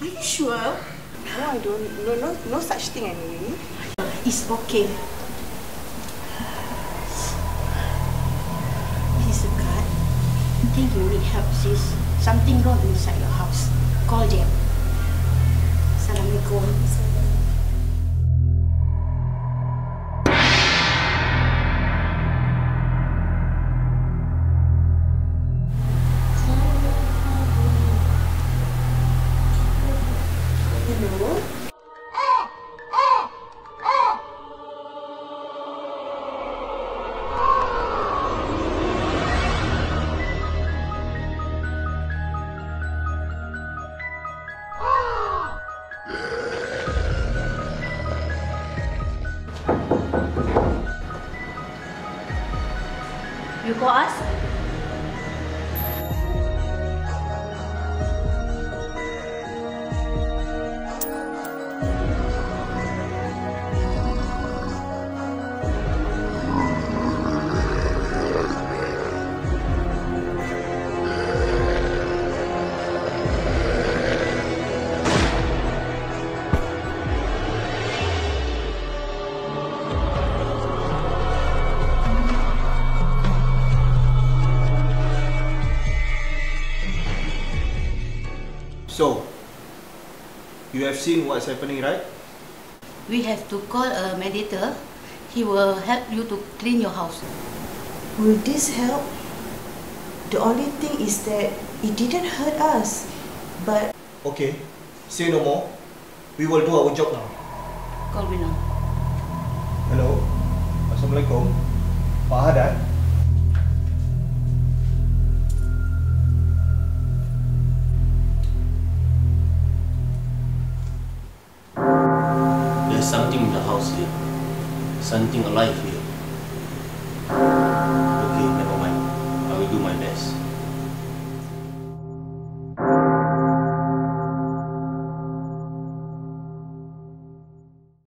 Are you sure? No, I don't. No, no, no such thing anyway. It's okay. Is a card. I think you need help, sis. Something wrong inside your house. Call them. You call us? So, you have seen what's happening, right? We have to call a mediator. He will help you to clean your house. Will this help? The only thing is that it didn't hurt us. But Okay, say no more. We will do our job now. Call me now. Hello. Assalamualaikum. Pak Haddad. There's something in the house here. Something alive here.